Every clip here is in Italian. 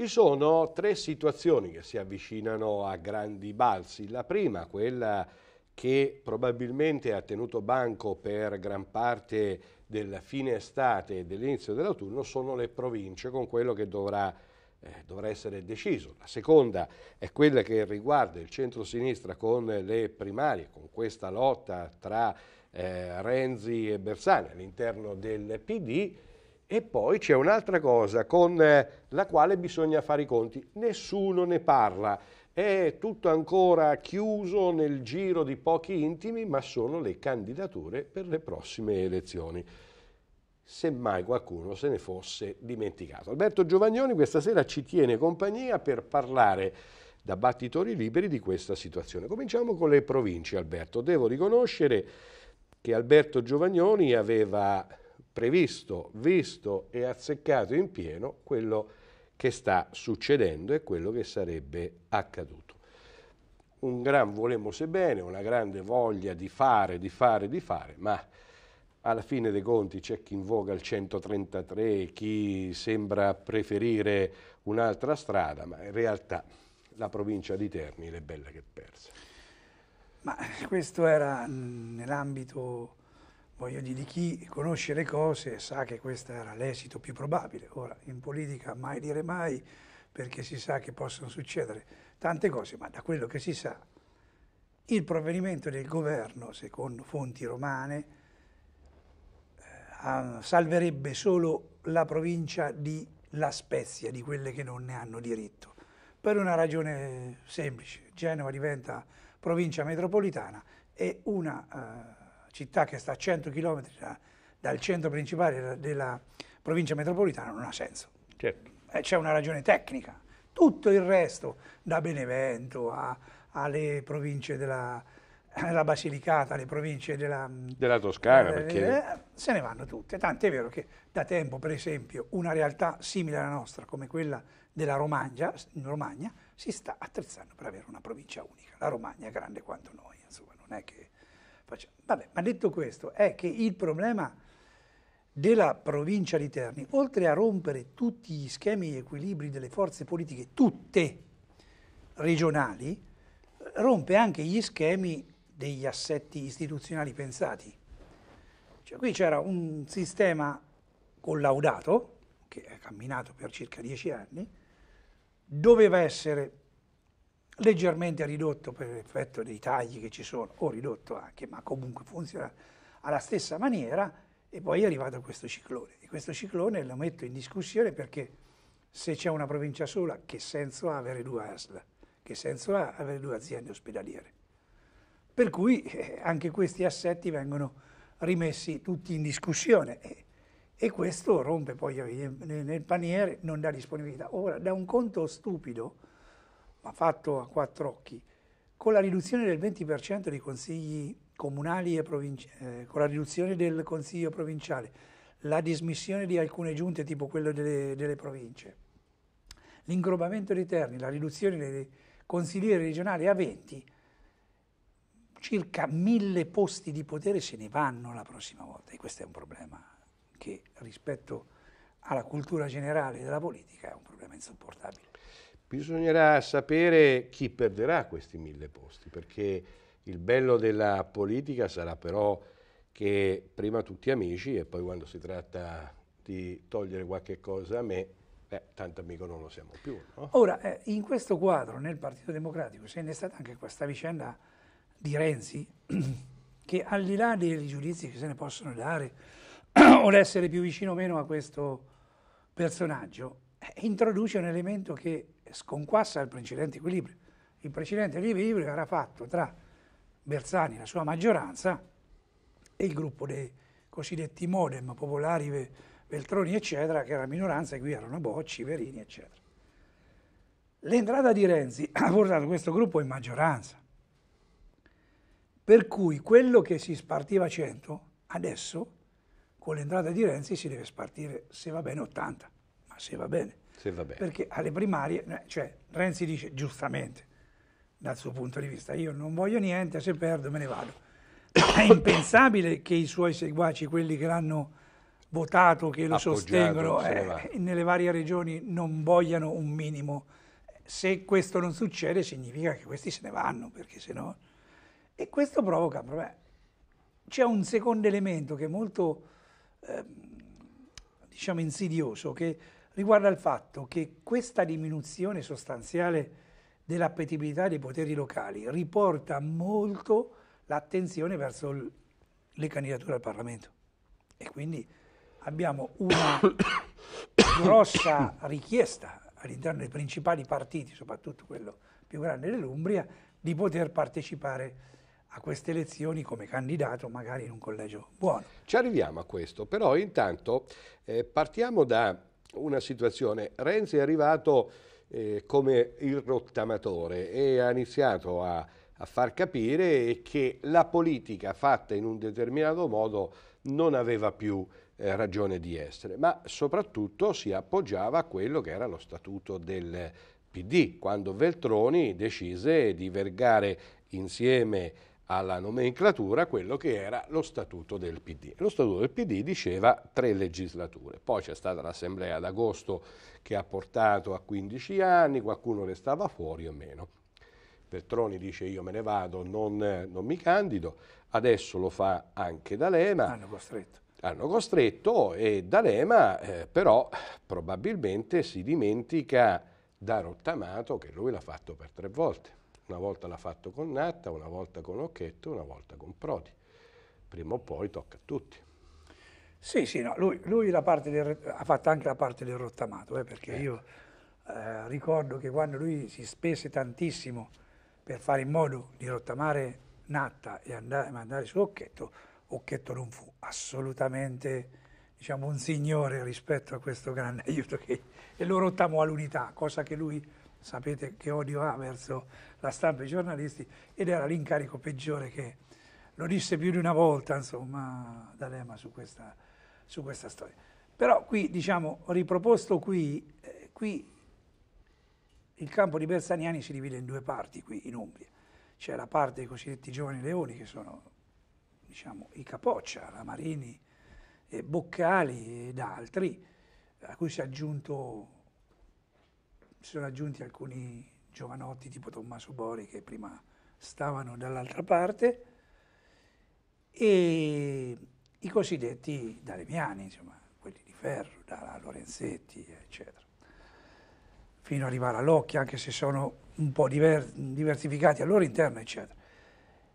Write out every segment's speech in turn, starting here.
Ci sono tre situazioni che si avvicinano a grandi balzi. La prima, quella che probabilmente ha tenuto banco per gran parte della fine estate e dell'inizio dell'autunno, sono le province, con quello che dovrà, eh, dovrà essere deciso. La seconda è quella che riguarda il centro-sinistra con le primarie, con questa lotta tra eh, Renzi e Bersani all'interno del PD, e poi c'è un'altra cosa con eh, la quale bisogna fare i conti. Nessuno ne parla. È tutto ancora chiuso nel giro di pochi intimi, ma sono le candidature per le prossime elezioni. Semmai qualcuno se ne fosse dimenticato. Alberto Giovagnoni questa sera ci tiene compagnia per parlare da battitori liberi di questa situazione. Cominciamo con le province, Alberto. Devo riconoscere che Alberto Giovagnoni aveva previsto, visto e azzeccato in pieno quello che sta succedendo e quello che sarebbe accaduto. Un gran volemo bene, una grande voglia di fare, di fare, di fare, ma alla fine dei conti c'è chi invoca il 133, chi sembra preferire un'altra strada, ma in realtà la provincia di Terni è bella che persa. Ma questo era nell'ambito voglio dire, di chi conosce le cose sa che questo era l'esito più probabile. Ora, in politica mai dire mai, perché si sa che possono succedere tante cose, ma da quello che si sa, il provvedimento del governo, secondo fonti romane, eh, salverebbe solo la provincia di La Spezia, di quelle che non ne hanno diritto, per una ragione semplice. Genova diventa provincia metropolitana e una... Eh, città che sta a 100 km da, dal centro principale della, della, provincia metropolitana non ha senso. Certo. Eh, c'è una ragione tecnica. Tutto il resto, da Benevento a, alle province della, della Basilicata, alle province della, della Toscana, eh, perché... eh, se ne vanno tutte. Tant'è vero che da tempo, per esempio, una realtà simile alla nostra, come quella della Romagna, Romagna si sta attrezzando per avere una provincia unica. La Romagna è grande quanto noi, insomma, non è che Vabbè, ma detto questo, è che il problema della provincia di Terni, oltre a rompere tutti gli schemi e equilibri delle forze politiche, tutte regionali, rompe anche gli schemi degli assetti istituzionali pensati. Cioè, qui c'era un sistema collaudato, che è camminato per circa dieci anni, doveva essere leggermente ridotto per effetto dei tagli che ci sono, o ridotto anche, ma comunque funziona alla stessa maniera, e poi è arrivato questo ciclone. E questo ciclone lo metto in discussione perché se c'è una provincia sola, che senso ha avere due ASL? Che senso ha avere due aziende ospedaliere? Per cui eh, anche questi assetti vengono rimessi tutti in discussione e, e questo rompe poi nel paniere, non dà disponibilità. Ora, da un conto stupido, ma fatto a quattro occhi, con la riduzione del 20% dei consigli comunali e provinciali, eh, con la riduzione del consiglio provinciale, la dismissione di alcune giunte tipo quello delle, delle province, l'inglobamento dei terni, la riduzione dei consiglieri regionali a 20, circa mille posti di potere se ne vanno la prossima volta e questo è un problema che rispetto alla cultura generale della politica è un problema insopportabile. Bisognerà sapere chi perderà questi mille posti, perché il bello della politica sarà però che prima tutti amici e poi quando si tratta di togliere qualche cosa a me, eh, tanto amico non lo siamo più. No? Ora, eh, in questo quadro, nel Partito Democratico, si è innestata anche questa vicenda di Renzi, che al di là dei giudizi che se ne possono dare, o l'essere più vicino o meno a questo personaggio, eh, introduce un elemento che sconquassa il precedente equilibrio. Il precedente equilibrio era fatto tra Bersani la sua maggioranza e il gruppo dei cosiddetti modem popolari, Veltroni eccetera, che era minoranza e qui erano Bocci, Verini eccetera. L'entrata di Renzi ha portato questo gruppo in maggioranza, per cui quello che si spartiva 100, adesso con l'entrata di Renzi si deve spartire, se va bene, 80, ma se va bene. Bene. Perché alle primarie, eh, cioè Renzi dice giustamente, dal suo punto di vista, io non voglio niente, se perdo me ne vado. È impensabile che i suoi seguaci, quelli che l'hanno votato, che lo Appoggiato, sostengono, eh, nelle varie regioni non vogliano un minimo. Se questo non succede significa che questi se ne vanno, perché se no... E questo provoca un problema. C'è un secondo elemento che è molto, ehm, diciamo, insidioso, che riguarda il fatto che questa diminuzione sostanziale dell'appetibilità dei poteri locali riporta molto l'attenzione verso le candidature al Parlamento. E quindi abbiamo una grossa richiesta all'interno dei principali partiti, soprattutto quello più grande dell'Umbria, di poter partecipare a queste elezioni come candidato magari in un collegio buono. Ci arriviamo a questo, però intanto eh, partiamo da una situazione. Renzi è arrivato eh, come il rottamatore e ha iniziato a, a far capire che la politica fatta in un determinato modo non aveva più eh, ragione di essere, ma soprattutto si appoggiava a quello che era lo statuto del PD, quando Veltroni decise di vergare insieme alla nomenclatura quello che era lo statuto del PD. Lo statuto del PD diceva tre legislature, poi c'è stata l'assemblea d'agosto che ha portato a 15 anni, qualcuno restava fuori o meno. Veltroni dice io me ne vado, non, non mi candido, adesso lo fa anche D'Alema. Hanno costretto. Hanno costretto e D'Alema eh, però probabilmente si dimentica da rottamato che lui l'ha fatto per tre volte. Una volta l'ha fatto con Natta, una volta con Occhetto, una volta con Prodi. Prima o poi tocca a tutti. Sì, sì, no, lui, lui la parte del, ha fatto anche la parte del rottamato, eh, perché io eh, ricordo che quando lui si spese tantissimo per fare in modo di rottamare Natta e andare, mandare su Occhetto, Occhetto non fu assolutamente diciamo, un signore rispetto a questo grande aiuto che, e lo rottamò all'unità, cosa che lui sapete che odio ha verso la stampa e i giornalisti, ed era l'incarico peggiore che lo disse più di una volta, insomma, D'Alema su questa, su questa storia. Però qui, diciamo, riproposto qui, eh, qui il campo di Bersaniani si divide in due parti qui in Umbria. C'è la parte dei cosiddetti giovani leoni che sono, diciamo, i Capoccia, la Marini, e Boccali ed altri, a cui si è aggiunto si sono aggiunti alcuni giovanotti tipo Tommaso Bori che prima stavano dall'altra parte e i cosiddetti dalemiani, insomma, quelli di ferro, da Lorenzetti, eccetera, fino ad arrivare all'occhio, anche se sono un po' diver- diversificati al loro interno, eccetera.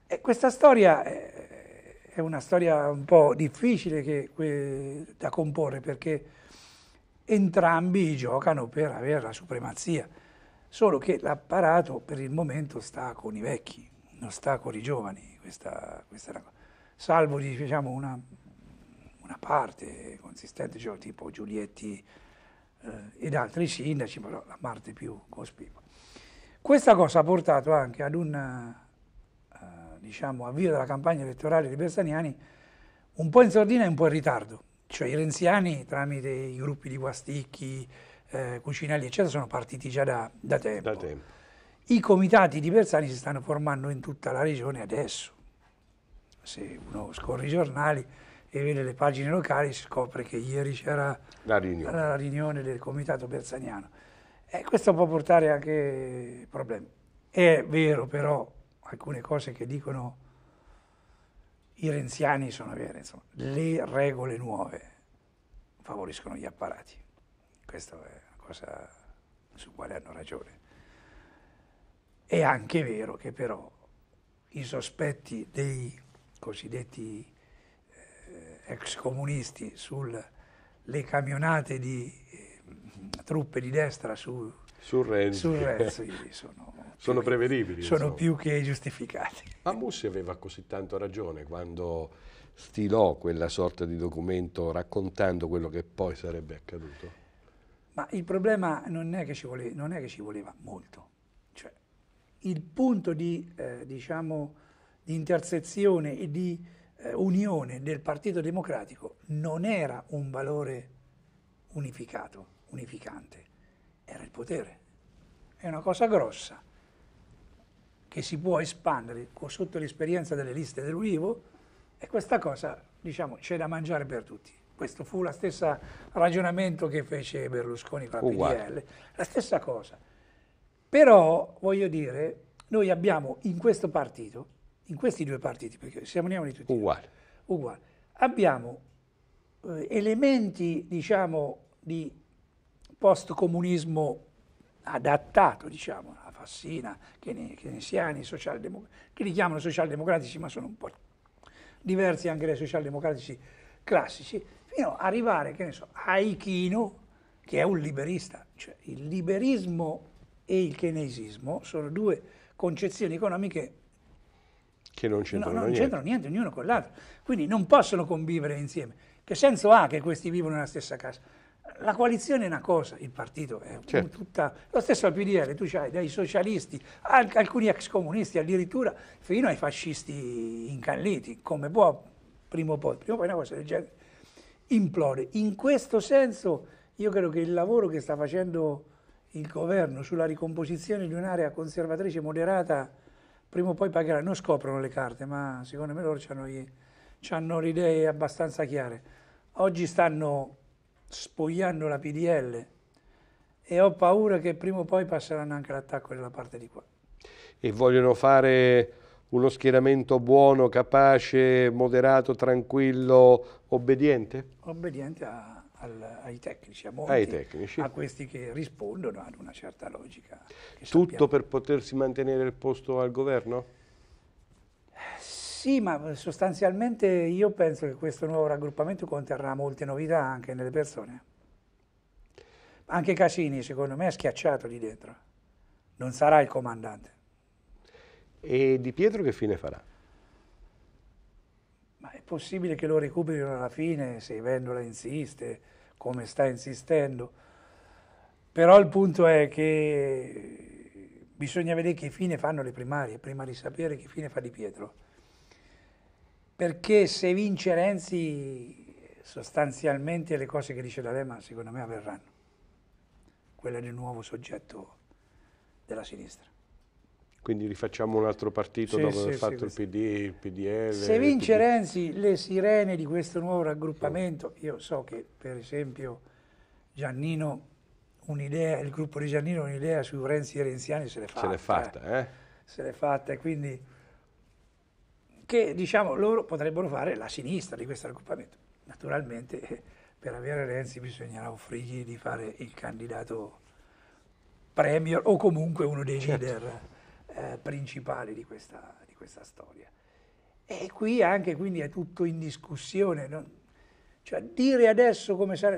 E questa storia è, è una storia un po' difficile che, que- da comporre perché entrambi giocano per avere la supremazia, solo che l'apparato per il momento sta con i vecchi, non sta con i giovani, questa, questa salvo diciamo, una, una parte consistente, cioè, tipo Giulietti eh, ed altri sindaci, però la parte più cospicua. Questa cosa ha portato anche ad un eh, diciamo, avvio della campagna elettorale di Bersaniani un po' in sordina e un po' in ritardo cioè i renziani tramite i gruppi di Guasticchi, eh, Cucinelli eccetera sono partiti già da, da, tempo. Da tempo. I comitati di Bersani si stanno formando in tutta la regione adesso. Se uno scorre i giornali e vede le pagine locali si scopre che ieri c'era La riunione. la riunione del comitato bersaniano. E questo può portare anche problemi. È vero però alcune cose che dicono i renziani sono vere, insomma, le regole nuove favoriscono gli apparati. Questa è una cosa su quale hanno ragione. È anche vero che però i sospetti dei cosiddetti eh, ex comunisti sulle camionate di eh, truppe di destra su, Sul Renzi. su Renzi sono, Sono più- prevedibili, Sono insomma. più che giustificati. Ma Mussi aveva così tanto ragione quando stilò quella sorta di documento raccontando quello che poi sarebbe accaduto? Ma il problema non è che ci voleva, che ci voleva molto. Cioè, il punto di, eh, diciamo, di intersezione e di eh, unione del Partito Democratico non era un valore unificato, unificante, era il potere. È una cosa grossa che si può espandere sotto l'esperienza delle liste dell'Ulivo e questa cosa, diciamo, c'è da mangiare per tutti. Questo fu lo stesso ragionamento che fece Berlusconi con la PDL, la stessa cosa. Però, voglio dire, noi abbiamo in questo partito, in questi due partiti, perché siamo di tutti uguali, uguali abbiamo eh, elementi, diciamo, di post-comunismo adattato, diciamo, Fassina, keynesiani, che li chiamano socialdemocratici, ma sono un po' diversi anche dai socialdemocratici classici, fino ad arrivare, che ne so, a Aichino, che è un liberista. Cioè, il liberismo e il keynesismo sono due concezioni economiche che non c'entrano, no, non niente. c'entrano niente l'uno con l'altro, quindi non possono convivere insieme. Che senso ha che questi vivono nella stessa casa? La coalizione è una cosa, il partito è certo. tutta... Lo stesso al PDL, tu hai dai socialisti, alcuni ex comunisti, addirittura fino ai fascisti incalliti, come può, prima o poi, prima o poi una cosa del genere implode. In questo senso io credo che il lavoro che sta facendo il governo sulla ricomposizione di un'area conservatrice moderata prima o poi pagherà, non scoprono le carte, ma secondo me loro hanno le idee abbastanza chiare. Oggi stanno spogliando la PDL e ho paura che prima o poi passeranno anche l'attacco della parte di qua. E vogliono fare uno schieramento buono, capace, moderato, tranquillo, obbediente? Obbediente a, al, ai tecnici, a molti, ai tecnici. a questi che rispondono ad una certa logica. Tutto sappiamo. per potersi mantenere il posto al governo? Sì, ma sostanzialmente io penso che questo nuovo raggruppamento conterrà molte novità anche nelle persone. Anche Casini, secondo me, è schiacciato lì dentro. Non sarà il comandante. E Di Pietro che fine farà? Ma è possibile che lo recuperino alla fine se Vendola insiste, come sta insistendo. Però il punto è che bisogna vedere che fine fanno le primarie, prima di sapere che fine fa Di Pietro perché se vince Renzi sostanzialmente le cose che dice D'Alema secondo me avverranno, quelle del nuovo soggetto della sinistra. Quindi rifacciamo un altro partito sì, dopo aver sì, fatto sì, il PD, il PDL. Se vince PD. Renzi, le sirene di questo nuovo raggruppamento, io so che per esempio Giannino un'idea, il gruppo di Giannino un'idea su Renzi e Renziani se l'è fatta. Se l'è fatta, eh? eh? Se l'è fatta e quindi che diciamo, loro potrebbero fare la sinistra di questo raggruppamento. Naturalmente eh, per avere Renzi bisognerà offrirgli di fare il candidato premier o comunque uno dei certo. leader eh, principali di questa, di questa, storia. E qui anche quindi è tutto in discussione. Non? Cioè dire adesso come sarà...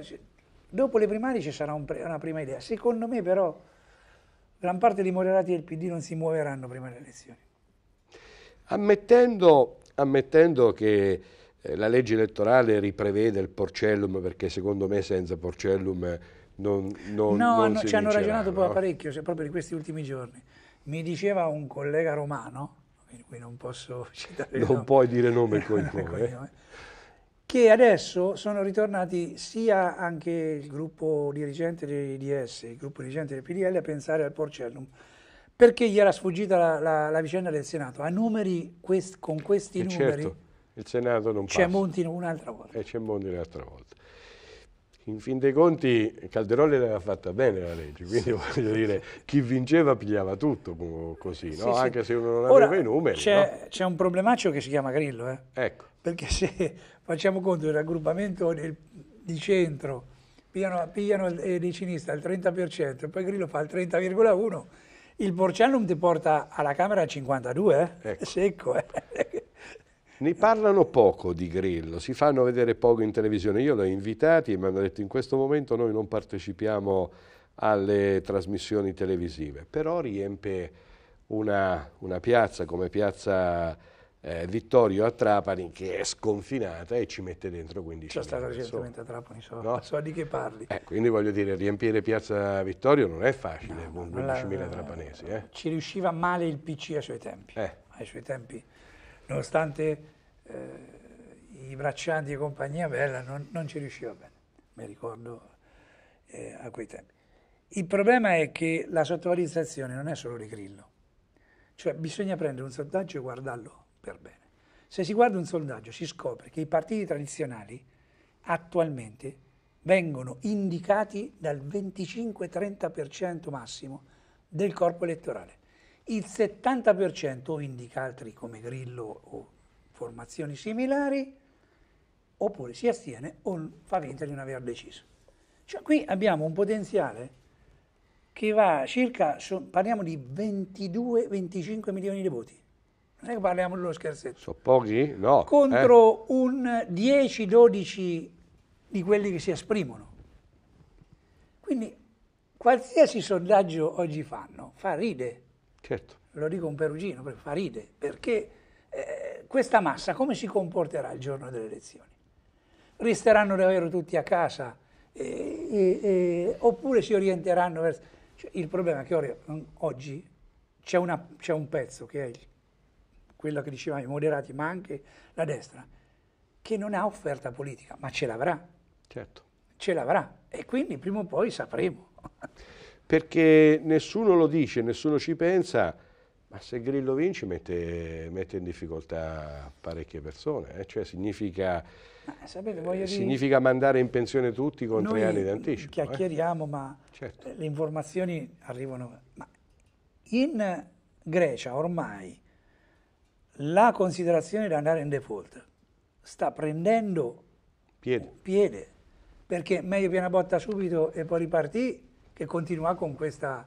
Dopo le primarie ci sarà un una prima idea. Secondo me però gran parte dei moderati del PD non si muoveranno prima delle elezioni. Ammettendo, ammettendo che eh, la legge elettorale riprevede il porcellum, perché secondo me senza porcellum non, non, no, non no, ci hanno ragionato no? parecchio, cioè, proprio di questi ultimi giorni. Mi diceva un collega romano, qui non posso citare Non puoi dire nome e cognome. che adesso sono ritornati sia anche il gruppo dirigente dei DS, il gruppo dirigente del PDL a pensare al porcellum perché gli era sfuggita la, la, la vicenda del Senato. A numeri, quest, con questi e numeri, certo, il Senato non c'è Monti un'altra volta. E c'è Monti un'altra volta. In fin dei conti Calderoli l'aveva fatta bene la legge, quindi sì, voglio sì, dire, sì. chi vinceva pigliava tutto così, no? anche se uno non aveva Ora, i numeri. C'è, no? un problemaccio che si chiama Grillo, eh? ecco. perché se facciamo conto del raggruppamento del, di centro, pigliano, pigliano di sinistra il 30% e poi Grillo fa il 30,1%, il Porcellum ti porta alla Camera a 52, eh? ecco. secco. Eh? Ne parlano poco di Grillo, si fanno vedere poco in televisione. Io l'ho invitati e mi hanno detto in questo momento noi non partecipiamo alle trasmissioni televisive, però riempie una, una piazza come piazza eh, Vittorio a Trapani che è sconfinata e ci mette dentro 15 C'è stato recentemente a Trapani, so, no? so, di che parli. Eh, quindi voglio dire, riempire Piazza Vittorio non è facile no, con 15.000 trapanesi. Eh. Ci riusciva male il PC ai suoi tempi. Eh. Ai suoi tempi, nonostante eh, i braccianti e compagnia bella, non, non, ci riusciva bene. Mi ricordo eh, a quei tempi. Il problema è che la sottovalutazione non è solo di Grillo, cioè bisogna prendere un sondaggio e guardarlo per bene. Se si guarda un sondaggio si scopre che i partiti tradizionali attualmente vengono indicati dal 25-30% massimo del corpo elettorale. Il 70% o indica altri come Grillo o formazioni similari, oppure si astiene o fa finta di non aver deciso. Cioè qui abbiamo un potenziale che va circa, parliamo di 22-25 milioni di voti. Non è che parliamo dello scherzetto. Sono pochi? No. Contro eh. un 10-12 di quelli che si esprimono. Quindi qualsiasi sondaggio oggi fanno fa ride. Certo. Lo dico un perugino, fa ride, perché eh, questa massa come si comporterà il giorno delle elezioni? Resteranno davvero tutti a casa eh, eh, oppure si orienteranno verso... Cioè, il problema è che oggi c'è, un pezzo che è il quello che dicevamo i moderati, ma anche la destra, che non ha offerta politica, ma ce l'avrà. Certo. Ce l'avrà e quindi prima o poi sapremo. Perché nessuno lo dice, nessuno ci pensa, ma se Grillo vince mette, mette in difficoltà parecchie persone, eh? cioè significa, sapete, eh, significa mandare in pensione tutti con tre anni di anticipo. Eh. Chiacchieriamo, eh? ma certo. le informazioni arrivano. Ma in Grecia ormai la considerazione di andare in default sta prendendo piede. piede perché meglio piena botta subito e poi ripartì che continuare con questa,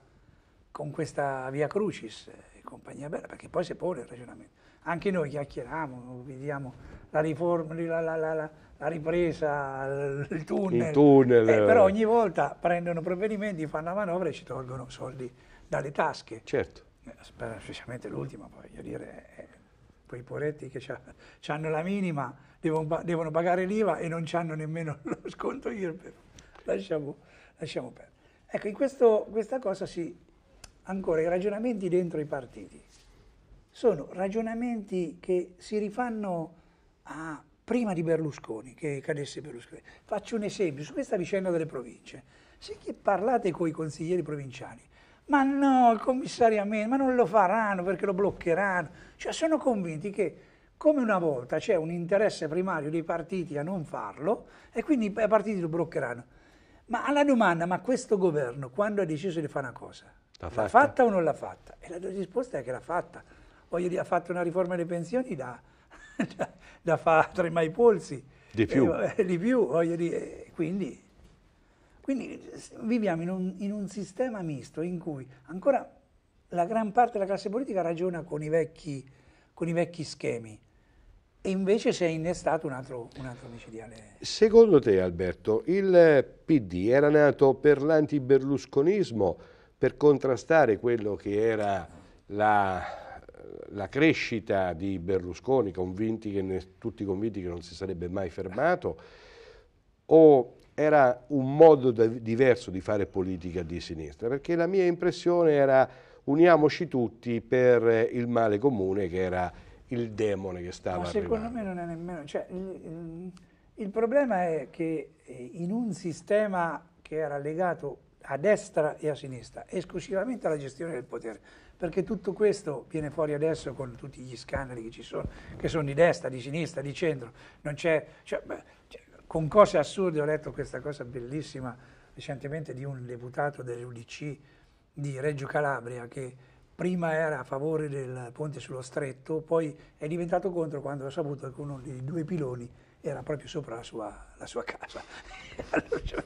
con questa via crucis e compagnia bella, perché poi si pone il ragionamento. Anche noi chiacchieriamo, vediamo la riforma, la, la, la, la ripresa, il tunnel, il tunnel. Eh, però ogni volta prendono provvedimenti, fanno la manovra e ci tolgono soldi dalle tasche. Certo. Eh, specialmente l'ultima, voglio dire, è quei poretti che hanno la minima devono, devono pagare l'IVA e non hanno nemmeno lo sconto IRPEF. Lasciamo, lasciamo perdere. Ecco, in questo, questa cosa si, ancora i ragionamenti dentro i partiti sono ragionamenti che si rifanno a prima di Berlusconi, che cadesse Berlusconi. Faccio un esempio su questa vicenda delle province. Se parlate con i consiglieri provinciali, ma no, il commissariamento, ma non lo faranno perché lo bloccheranno. Cioè sono convinti che come una volta c'è un interesse primario dei partiti a non farlo e quindi i partiti lo bloccheranno. Ma alla domanda, ma questo governo quando ha deciso di fare una cosa, l'ha fatta, fatta o non l'ha fatta? E la risposta è che l'ha fatta. Voglio dire, ha fatto una riforma delle pensioni da, da, da fare tremare i polsi. Di più. Eh, di più, voglio dire, quindi quindi viviamo in un, in un, sistema misto in cui ancora la gran parte della classe politica ragiona con i vecchi, con i vecchi schemi e invece si è innestato un altro, un altro micidiale. Secondo te Alberto, il PD era nato per l'antiberlusconismo, per contrastare quello che era la, la crescita di Berlusconi, convinti ne, tutti convinti che non si sarebbe mai fermato, o era un modo diverso di fare politica di sinistra, perché la mia impressione era uniamoci tutti per il male comune che era il demone che stava Ma secondo arrivando. me non è nemmeno... Cioè, il, il, problema è che eh, in un sistema che era legato a destra e a sinistra, esclusivamente alla gestione del potere, perché tutto questo viene fuori adesso con tutti gli scandali che ci sono, che sono di destra, di sinistra, di centro, non c'è... Cioè, cioè, con cose assurde, ho letto questa cosa bellissima recentemente di un deputato dell'UDC di Reggio Calabria che prima era a favore del ponte sullo stretto, poi è diventato contro quando ha saputo che uno dei due piloni era proprio sopra la sua, la sua casa. cioè,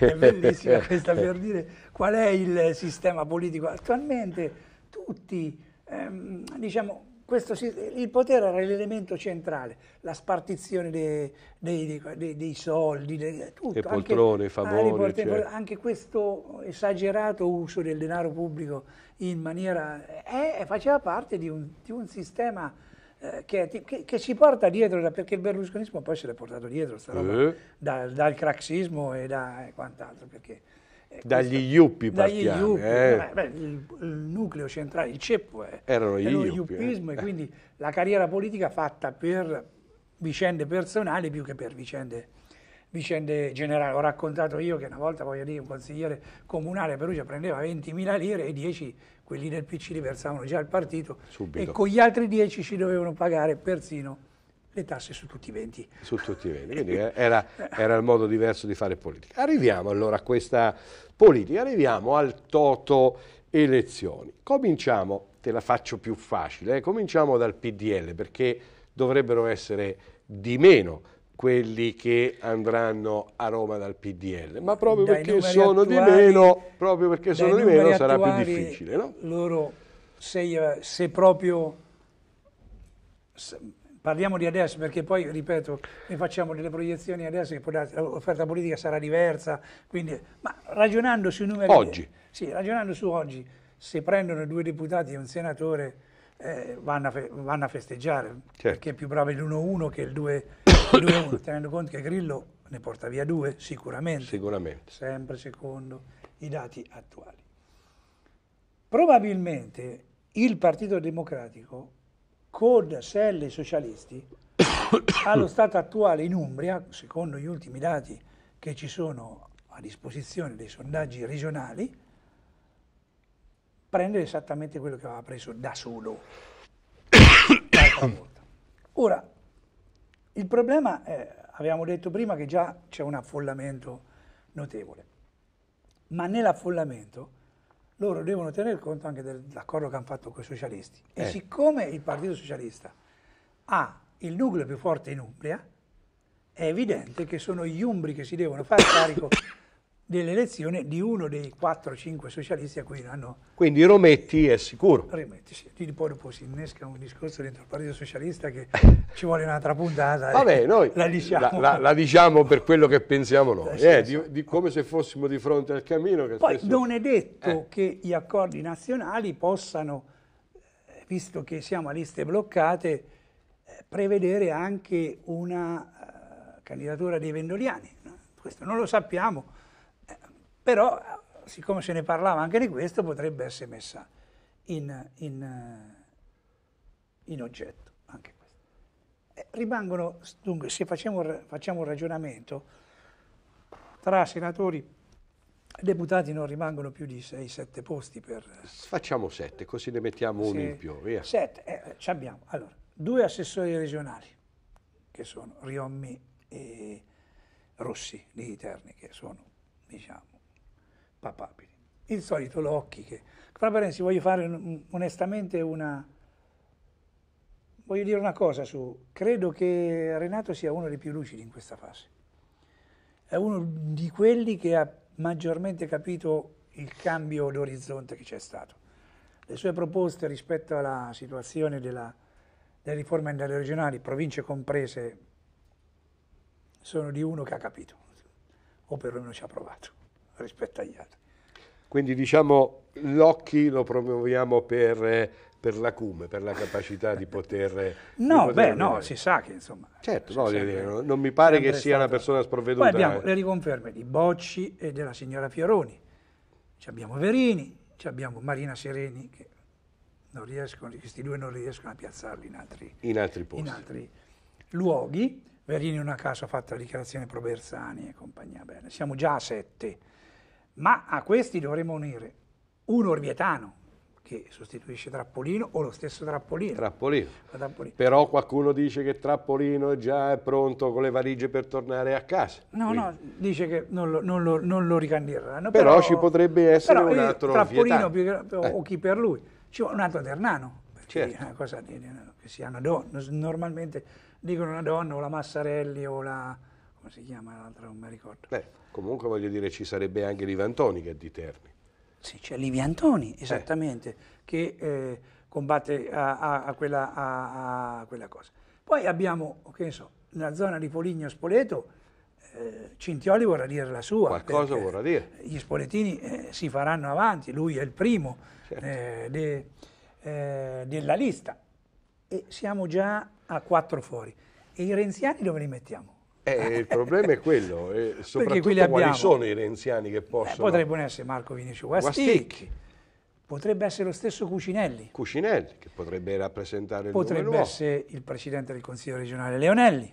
è bellissima questa per dire qual è il sistema politico. Attualmente tutti, ehm, diciamo, questo, il potere era l'elemento centrale, la spartizione dei, dei, dei, dei soldi, tutto. Le poltrone, i favori. Anche, cioè. anche questo esagerato uso del denaro pubblico in maniera... Eh, faceva parte di un, di un sistema eh, che, che, che, si porta dietro, perché il berlusconismo poi se l'è portato dietro, roba, eh. da, dal craxismo e da e quant'altro. Perché, dagli iuppi dagli partiamo. Iuppi, eh. beh, il, il, nucleo centrale, il ceppo è, Erano è lo iuppismo e quindi la carriera politica fatta per vicende personali più che per vicende vicende generali. Ho raccontato io che una volta, voglio dire, un consigliere comunale a Perugia prendeva 20.000 lire e 10 quelli del PC li versavano già al partito Subito. e con gli altri 10 ci dovevano pagare persino le tasse su tutti i 20. Su tutti i 20, quindi era, era il modo diverso di fare politica. Arriviamo allora a questa politica, arriviamo al toto elezioni. Cominciamo, te la faccio più facile, eh? cominciamo dal PDL perché dovrebbero essere di meno quelli che andranno a Roma dal PDL, ma proprio Dai perché sono attuali, di meno, proprio perché sono di meno sarà più difficile, no? Loro, se, se proprio, parliamo di adesso, perché poi, ripeto, ne facciamo delle proiezioni adesso che l'offerta politica sarà diversa, quindi, ma ragionando sui numeri... Oggi? Sì, ragionando su oggi, se prendono due deputati e un senatore, eh, vanno, a vanno, a festeggiare, certo. perché è più bravo il 1-1 che il 2-1, tenendo conto che Grillo ne porta via due, sicuramente. Sicuramente. Sempre secondo i dati attuali. Probabilmente il Partito Democratico, con Selle e i socialisti, allo stato attuale in Umbria, secondo gli ultimi dati che ci sono a disposizione dei sondaggi regionali, prendere esattamente quello che aveva preso da solo. Ora, il problema è, abbiamo detto prima che già c'è un affollamento notevole, ma nell'affollamento loro devono tener conto anche dell'accordo che hanno fatto con i socialisti. E eh. siccome il Partito Socialista ha il nucleo più forte in Umbria, è evidente che sono gli umbri che si devono fare carico dell'elezione di uno dei 4-5 socialisti a cui hanno... Quindi Rometti è sicuro? Rometti, sì. Poi dopo si innesca un discorso dentro il Partito Socialista che ci vuole un'altra puntata. Eh. Vabbè, noi la diciamo. La, la, la diciamo. per quello che pensiamo noi, eh, eh, di, di, come se fossimo di fronte al cammino. Poi spesso... non è detto eh. che gli accordi nazionali possano, eh, visto che siamo a liste bloccate, prevedere anche una candidatura dei vendoliani. Questo non lo sappiamo però, siccome se ne parlava anche di questo, potrebbe essere messa in, in, in oggetto anche questo. Eh, rimangono, dunque, se facciamo, facciamo un ragionamento, tra senatori e deputati non rimangono più di 6-7 posti per... Facciamo 7, così ne mettiamo uno in più, via. 7, eh, abbiamo. Allora, due assessori regionali, che sono Riommi e Rossi di Terni, che sono, diciamo, papabili. Il solito Locchi che... Fra parentesi voglio fare onestamente una... Voglio dire una cosa su... Credo che Renato sia uno dei più lucidi in questa fase. È uno di quelli che ha maggiormente capito il cambio d'orizzonte che c'è stato. Le sue proposte rispetto alla situazione della, delle riforme delle regionali, province comprese, sono di uno che ha capito, o perlomeno ci ha provato rispetto agli altri. Quindi diciamo l'occhi lo promuoviamo per, per l'acume, per la capacità di poter... No, di poter beh, no, si sa che insomma... Certo, no, sempre, non mi pare che sia stato... una persona sprovveduta. Poi abbiamo le riconferme di Bocci e della signora Fioroni, ci abbiamo Verini, ci abbiamo Marina Sereni, che non riescono, questi due non riescono a piazzarli in altri, in altri, posti. In altri luoghi. Verini in una caso ha fatto la dichiarazione pro Bersani e compagnia bene. Siamo già a sette ma a questi dovremmo unire un orvietano che sostituisce Trappolino o lo stesso Trappolino. Trappolino. Trappolino. Però qualcuno dice che Trappolino già è pronto con le valigie per tornare a casa. No, Quindi. no, dice che non lo, non lo, non lo ricandideranno. Però, però, ci potrebbe essere un altro Trappolino più, o eh. chi per lui. Ci vuole un altro Ternano. Certo. Una cosa che sia una donna. Normalmente dicono una donna o la Massarelli o la... come si chiama l'altra, non mi ricordo. Beh. Comunque voglio dire ci sarebbe anche Livantoni che è di Terni. Sì, c'è Liviantoni, eh. esattamente, eh. che eh, combatte a, a, a, quella, a, quella, cosa. Poi abbiamo, che ne so, nella zona di Poligno Spoleto, eh, Cintioli vorrà dire la sua. Qualcosa vorrà dire. Gli spoletini eh, si faranno avanti, lui è il primo certo. De, della lista. e siamo già a quattro fuori. E i renziani dove li mettiamo? Eh, il problema è quello, e soprattutto quali abbiamo, sono i renziani che possono... Eh, potrebbero essere Marco Vinicio Guasticchi, Guasticchi, potrebbe essere lo stesso Cucinelli. Cucinelli, che potrebbe rappresentare il Potrebbe essere il Presidente del Consiglio regionale Leonelli.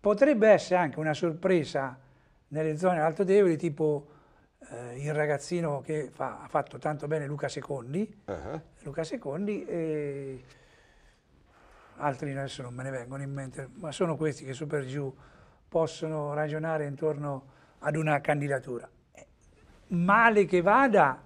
Potrebbe essere anche una sorpresa nelle zone Alto Tevoli, tipo eh, il ragazzino che fa, ha fatto tanto bene Luca Secondi, uh -huh. Luca Secondi e altri adesso non me ne vengono in mente, ma sono questi che su per giù possono ragionare intorno ad una candidatura. Male che vada,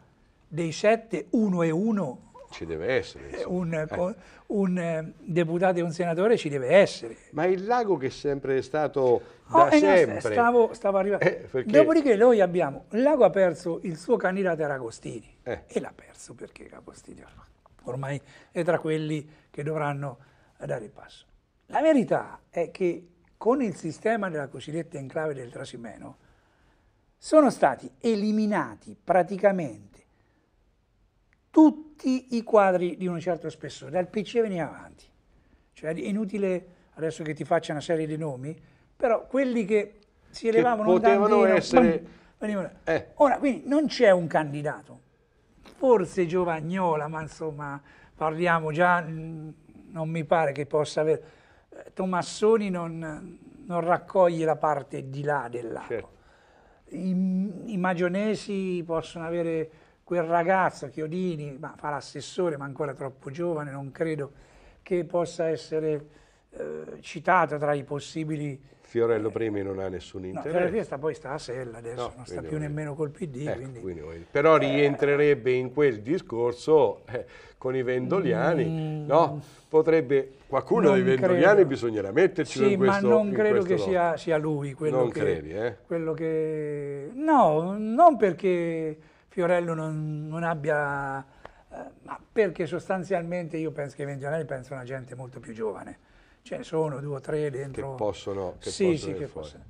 dei sette, uno e uno ci deve essere. Un, eh. un eh, deputato e un senatore ci deve essere. Ma il lago che è sempre stato da oh, sempre... Stavo, stavo arrivando. Eh, perché... Dopodiché noi abbiamo... Il lago ha perso il suo candidato era Agostini. Eh. E l'ha perso perché Agostini ormai è tra quelli che dovranno dare il passo. La verità è che con il sistema della cosiddetta enclave del Trasimeno sono stati eliminati praticamente tutti i quadri di un certo spessore, dal PC veniva avanti. Cioè è inutile adesso che ti faccia una serie di nomi, però quelli che si elevavano che potevano un essere... Venivano. Eh. Ora, quindi non c'è un candidato, forse Giovagnola, ma insomma parliamo già, non mi pare che possa avere... Eh, Tomassoni non, non raccoglie la parte di là del lago. Certo. I, I magionesi possono avere quel ragazzo Chiodini, ma fa l'assessore, ma ancora troppo giovane, non credo che possa essere eh, citato tra i possibili... Fiorello Primi non ha nessun interesse. No, Fiorello sta, poi sta a Sella adesso, no, non sta più nemmeno col PD. Ecco, quindi, quindi, però rientrerebbe in quel discorso eh, con i vendoliani, mm, no? Potrebbe, qualcuno dei vendoliani credo. bisognerà metterci sì, in questo ma non credo che sia, sia, lui quello non che... credi, eh? Quello che... No, non perché Fiorello non, non abbia, eh, ma perché sostanzialmente io penso che i vendionelli pensano a gente molto più giovane, ce ne sono due o tre dentro. Che possono, che sì, possono sì, che possono.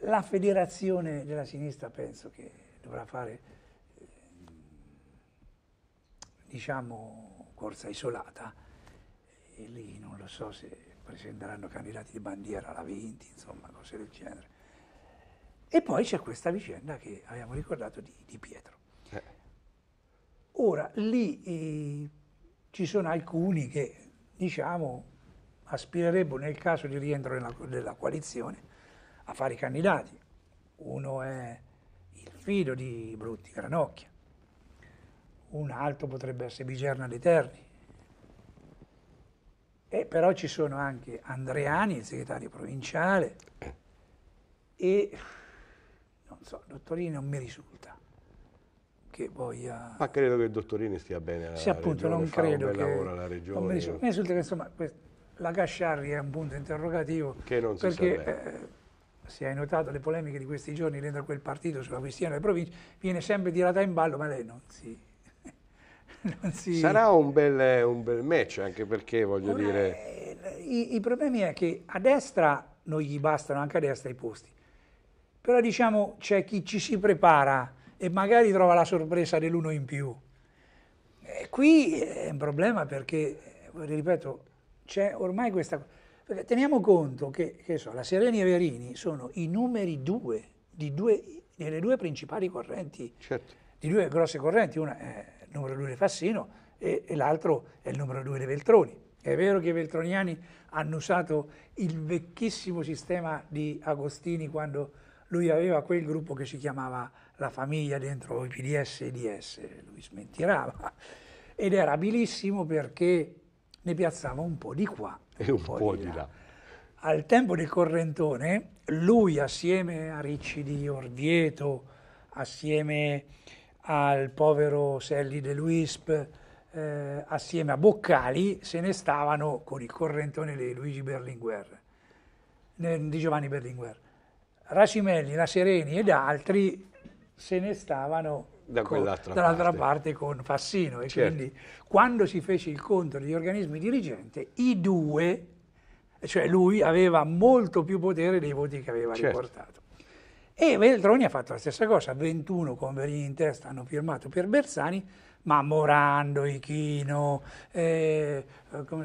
La federazione della sinistra penso che dovrà fare, eh, diciamo, corsa isolata e lì non lo so se presenteranno candidati di bandiera alla Vinti, insomma, cose del genere. E poi c'è questa vicenda che abbiamo ricordato di, di Pietro. Ora, lì eh, ci sono alcuni che, diciamo, aspirerebbero nel caso di rientro nella, della coalizione a fare i candidati. Uno è il figlio di Brutti Granocchia, un altro potrebbe essere Bigerna De Terni. E però ci sono anche Andreani, il segretario provinciale, e non so, Dottorini non mi risulta che voglia... Ma credo che il Dottorini stia bene alla sì, appunto, regione, non credo che... lavoro alla regione. Non mi risulta che insomma la Casciarri è un punto interrogativo che non si perché eh, se hai notato le polemiche di questi giorni dentro quel partito sulla questione delle province viene sempre tirata in ballo ma lei non si... non si... Sarà un bel, un bel, match anche perché voglio Ora, dire... Eh, i, I problemi è che a destra non gli bastano anche a destra i posti però diciamo c'è chi ci si prepara e magari trova la sorpresa dell'uno in più. E qui è un problema perché, ripeto, c'è ormai questa... Perché teniamo conto che, che so, la Sereni e Verini sono i numeri due, di due delle due principali correnti, certo. di due grosse correnti, una è il numero due di Fassino e, e l'altro è il numero due dei Veltroni. È vero che i veltroniani hanno usato il vecchissimo sistema di Agostini quando lui aveva quel gruppo che si chiamava La Famiglia dentro i PDS e DS, lui smentirava, ed era abilissimo perché ne piazzava un po' di qua e un, po', po di, là. là. Al tempo del Correntone, lui assieme a Ricci di Orvieto, assieme al povero Selli de Luisp, eh, assieme a Boccali, se ne stavano con il Correntone di Luigi Berlinguer, di Giovanni Berlinguer. Racimelli, la Sereni ed altri se ne stavano da dall'altra parte. parte. con Fassino e certo. quindi quando si fece il conto degli organismi dirigenti i due, cioè lui aveva molto più potere dei voti che aveva certo. riportato. E Veltroni ha fatto la stessa cosa, 21 con Verini in testa hanno firmato per Bersani, ma Morando, Ichino, eh,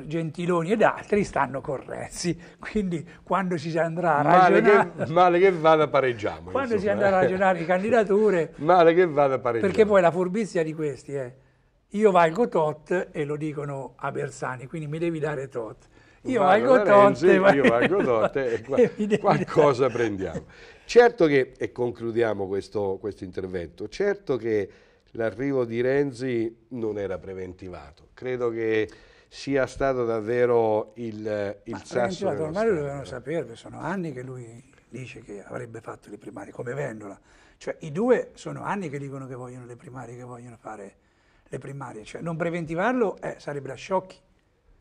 Gentiloni ed altri stanno con Renzi, quindi quando si andrà a ragionare... Male che, male che vada pareggiamo. Quando insomma. si andrà a ragionare di candidature... Male che vada pareggiamo. Perché poi la furbizia di questi è, io valgo tot e lo dicono a Bersani, quindi mi devi dare tot. Io valgo tot, Renzi, io valgo tot e qua, qualcosa prendiamo. Certo che, e concludiamo questo, questo intervento, certo che l'arrivo di Renzi non era preventivato. Credo che sia stato davvero il, il Ma sasso. Ormai lo dovevano sapere, sono anni che lui dice che avrebbe fatto le primarie, come Vendola. Cioè i due sono anni che dicono che vogliono le primarie, che vogliono fare le primarie. Cioè, non preventivarlo eh, sarebbe da sciocchi.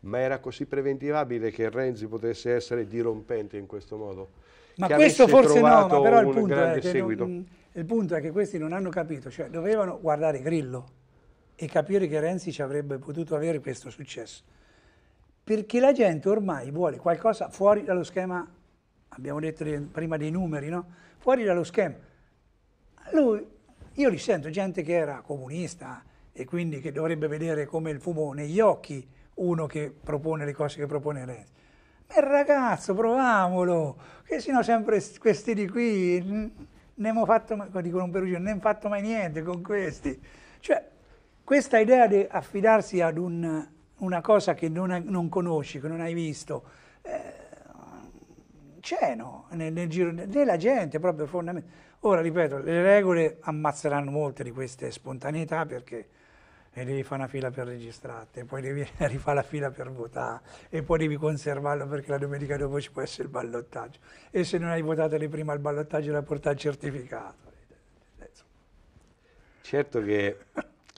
Ma era così preventivabile che Renzi potesse essere dirompente in questo modo? Ma questo forse no, ma però il punto, non, il punto, è che questi non hanno capito, cioè dovevano guardare Grillo e capire che Renzi ci avrebbe potuto avere questo successo. Perché la gente ormai vuole qualcosa fuori dallo schema, abbiamo detto prima dei numeri, no? Fuori dallo schema. Lui, io li sento gente che era comunista e quindi che dovrebbe vedere come il fumo negli occhi uno che propone le cose che propone Renzi. Ma ragazzo, proviamolo, che sino sempre questi di qui, ne abbiamo fatto, hanno fatto mai niente con questi. Cioè, questa idea di affidarsi ad un, una cosa che non, non, conosci, che non hai visto, eh, c'è no? nel, nel giro della gente proprio fondamentalmente. Ora ripeto, le regole ammazzeranno molte di queste spontaneità perché e devi fare una fila per registrarti, poi devi rifare la fila per votare e poi devi conservarlo perché la domenica dopo ci può essere il ballottaggio e se non hai votato lì prima il ballottaggio da portare il certificato. Certo che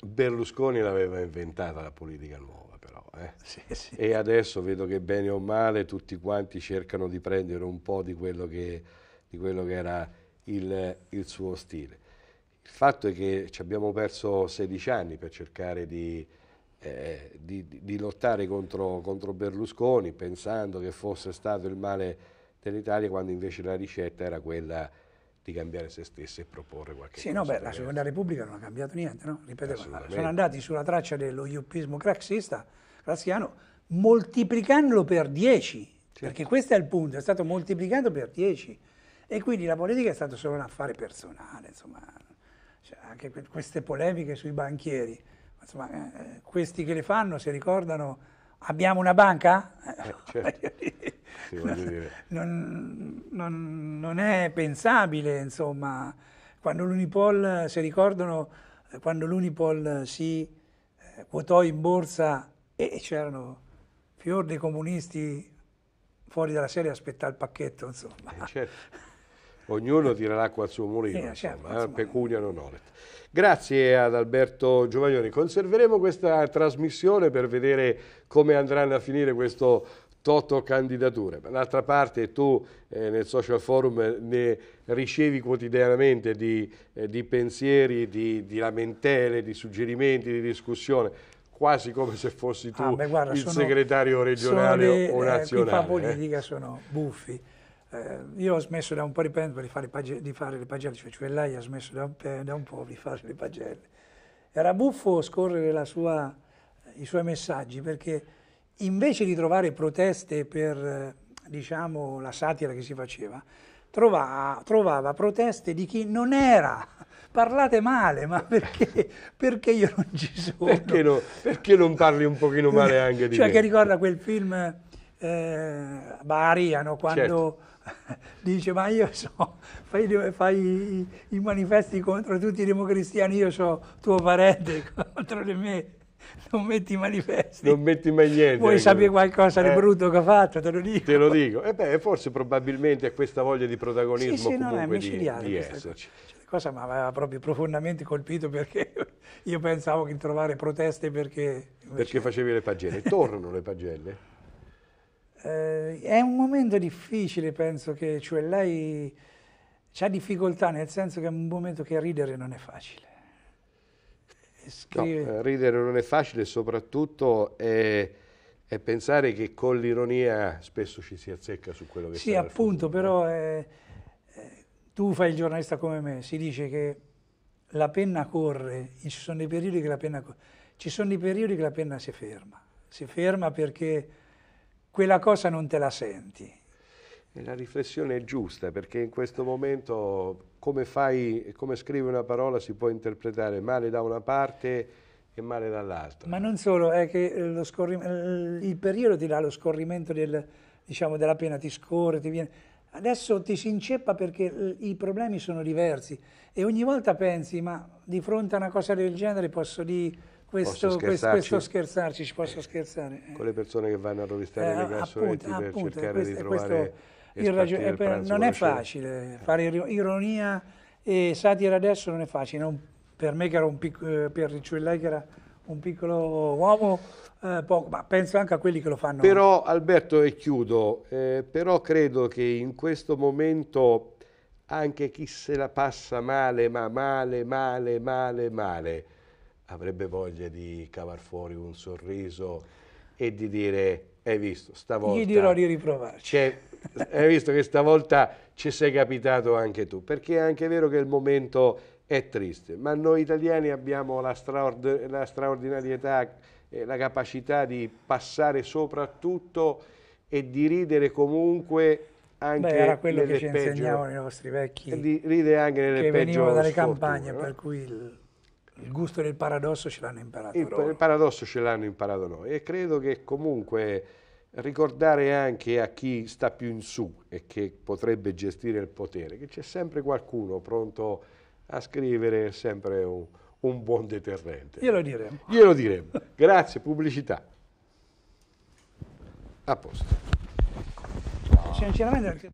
Berlusconi l'aveva inventata la politica nuova però eh? sì, sì. e adesso vedo che bene o male tutti quanti cercano di prendere un po' di quello che, di quello che era il, il suo stile. Il fatto è che ci abbiamo perso 16 anni per cercare di, eh, di, di lottare contro, contro, Berlusconi pensando che fosse stato il male dell'Italia quando invece la ricetta era quella di cambiare se stessa e proporre qualche sì, cosa. Sì, no, beh, la Seconda Repubblica non ha cambiato niente, no? Ripeto, sono andati sulla traccia dello iuppismo craxista, graziano, moltiplicandolo per 10, certo. perché questo è il punto, è stato moltiplicato per 10 e quindi la politica è stato solo un affare personale, insomma, cioè, anche queste polemiche sui banchieri, insomma, eh, questi che le fanno si ricordano, abbiamo una banca? Eh, certo. sì, non, non, non, è pensabile, insomma, quando l'Unipol, si ricordano, quando l'Unipol si eh, votò in borsa e c'erano fior dei comunisti fuori dalla serie a aspettare il pacchetto, insomma. Eh, certo. Ognuno tira l'acqua al suo mulino, eh, certo, insomma, eh, pecunia non olet. Grazie ad Alberto Giovagnoni. Conserveremo questa trasmissione per vedere come andranno a finire questo Toto candidature. D'altra parte tu eh, nel social forum ne ricevi quotidianamente di, eh, di pensieri, di, di, lamentele, di suggerimenti, di discussione, quasi come se fossi tu ah, beh, guarda, il sono, segretario regionale le, o nazionale. Eh, chi fa politica sono buffi. Eh, io ho smesso da un po' di tempo di fare, di fare le pagelle, cioè, cioè lei ha smesso da un, da un, po' di fare le pagelle. Era buffo scorrere sua, i suoi messaggi perché invece di trovare proteste per diciamo, la satira che si faceva, trovava, trovava proteste di chi non era parlate male, ma perché, perché, io non ci sono? Perché, no, perché, non parli un pochino male anche di cioè, me? che ricorda quel film eh, Bahariano, quando certo. dice ma io so, fai, fai i, i, manifesti contro tutti i democristiani, io so tuo parente contro di me, non metti i manifesti. Non metti mai niente. Vuoi sapere qualcosa eh, di brutto che ha fatto, te lo dico. Te lo dico. E beh, forse probabilmente è questa voglia di protagonismo sì, sì, no, di, di esserci. Cosa mi aveva proprio profondamente colpito perché io pensavo che trovare proteste perché... Perché facevi le pagelle. Tornano le pagelle? Eh, è un momento difficile, penso che, cioè lei ha difficoltà nel senso che è un momento che ridere non è facile. Scrive... No, ridere non è facile, soprattutto è, è, pensare che con l'ironia spesso ci si azzecca su quello che sarà Sì, appunto, però eh, eh, tu fai il giornalista come me, si dice che la penna corre, ci sono dei periodi che la penna corre ci sono dei periodi che la penna si ferma, si ferma perché quella cosa non te la senti. E la riflessione è giusta perché in questo momento come fai, come scrivi una parola si può interpretare male da una parte e male dall'altra. Ma non solo, è che il periodo ti dà lo scorrimento del, diciamo, della pena, ti scorre, ti viene... Adesso ti si inceppa perché i problemi sono diversi e ogni volta pensi, ma di fronte a una cosa del genere posso dire questo, questo, questo scherzarci, ci posso scherzare. Con le persone che vanno a rovistare eh, le cassonetti per appunto, cercare questo, di trovare questo, per, Non è facile, fare ironia e satira adesso non è facile, non, per me che ero un piccolo, per Ricciuellai che era un piccolo uomo, eh, poco, ma penso anche a quelli che lo fanno. Però Alberto, e chiudo, eh, però credo che in questo momento anche chi se la passa male, ma male, male, male, male, avrebbe voglia di cavar fuori un sorriso e di dire hai visto stavolta gli dirò di riprovarci hai visto che stavolta ci sei capitato anche tu perché è anche vero che il momento è triste ma noi italiani abbiamo la, straord la straordinarietà e la capacità di passare soprattutto e di ridere comunque anche Beh, era quello che ci peggio, insegnavano i nostri vecchi di ridere anche nelle che venivano dalle sfortune, campagne no? per cui il il gusto del paradosso ce l'hanno imparato il, loro. Il paradosso ce l'hanno imparato noi e credo che comunque ricordare anche a chi sta più in su e che potrebbe gestire il potere, che c'è sempre qualcuno pronto a scrivere sempre un, un buon deterrente. Glielo diremo. Glielo diremo. Grazie, pubblicità. A posto. Sinceramente